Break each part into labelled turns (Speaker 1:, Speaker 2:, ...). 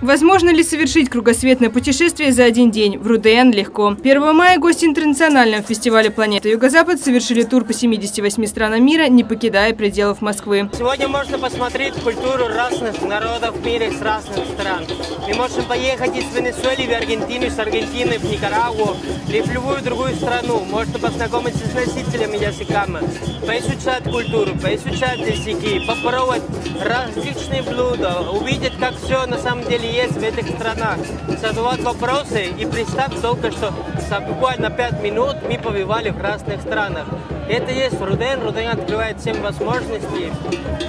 Speaker 1: Возможно ли совершить кругосветное путешествие за один день? В Руден легко. 1 мая гости интернационального фестиваля «Планета Юго-Запад» совершили тур по 78 странам мира, не покидая пределов Москвы.
Speaker 2: Сегодня можно посмотреть культуру разных народов в мире с разных стран. Мы можем поехать из Венесуэлы в Аргентину, из Аргентины в Никарагуа или в любую другую страну. Можно познакомиться с носителями языками, поизучать культуру, поизучать языки, попробовать различные блюда, увидеть, как все на самом деле есть в этих странах. Задавать вопросы и представь только, что за буквально 5 минут мы побывали в разных странах. Это есть Руден. Руден открывает всем возможности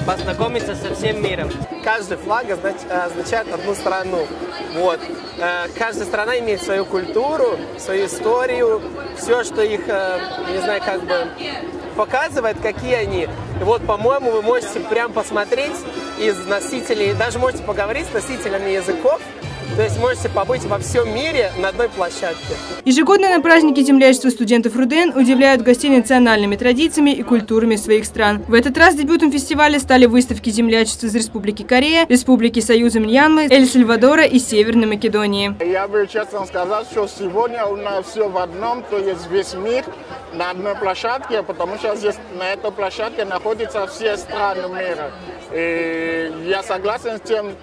Speaker 2: познакомиться со всем миром.
Speaker 3: Каждый флаг означает одну страну. Вот. Э, каждая страна имеет свою культуру, свою историю, все, что их, э, не знаю, как бы показывает, какие они. И вот, по-моему, вы можете прям посмотреть из носителей, даже можете поговорить с носителями языков, то есть можете побыть во всем мире на одной площадке.
Speaker 1: Ежегодно на празднике землячества студентов Руден удивляют гостей национальными традициями и культурами своих стран. В этот раз дебютом фестиваля стали выставки землячества из Республики Корея, Республики Союза Мьянмы, Эль-Сальвадора и Северной Македонии.
Speaker 4: Я бы честно сказать, что сегодня у нас все в одном, то есть весь мир на одной площадке, потому что здесь на этой площадке находятся все страны мира. И я согласен с тем,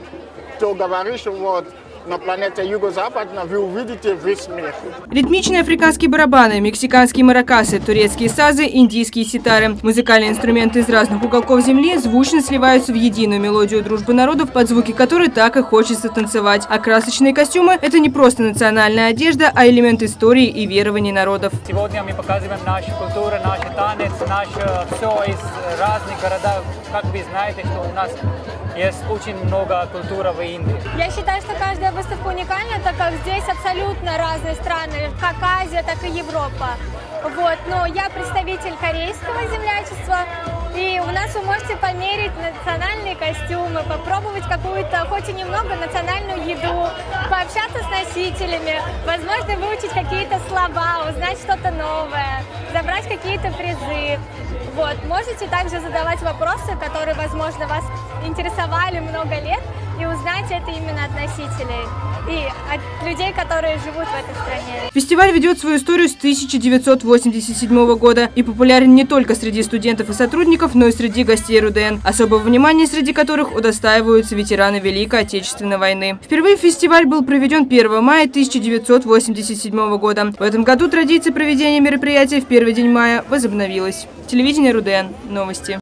Speaker 4: кто говорит, что вот на планете Юго-Западная вы увидите весь мир.
Speaker 1: Ритмичные африканские барабаны, мексиканские маракасы, турецкие сазы, индийские ситары. Музыкальные инструменты из разных уголков земли звучно сливаются в единую мелодию дружбы народов, под звуки которой так и хочется танцевать. А красочные костюмы – это не просто национальная одежда, а элемент истории и верований народов.
Speaker 5: Сегодня мы показываем нашу культуру, наш танец, наше все из разных городов. Как вы знаете, что у нас есть очень много культуры в Индии.
Speaker 6: Я считаю, что каждая выставка уникальна, так как здесь абсолютно разные страны, как Азия, так и Европа. Вот, но я представитель корейского землячества, и у нас вы можете померить национальные костюмы, попробовать какую-то, хоть и немного, национальную еду, пообщаться с носителями, возможно, выучить какие-то слова, узнать что-то новое, забрать какие-то призы. Вот. Можете также задавать вопросы, которые, возможно, вас интересовали много лет, и узнать это именно от носителей и от людей, которые живут в этой стране.
Speaker 1: Фестиваль ведет свою историю с 1987 года и популярен не только среди студентов и сотрудников, но и среди гостей РУДН, особого внимания среди которых удостаиваются ветераны Великой Отечественной войны. Впервые фестиваль был проведен 1 мая 1987 года. В этом году традиция проведения мероприятия в первый день мая возобновилась. Телевидение РУДН. Новости.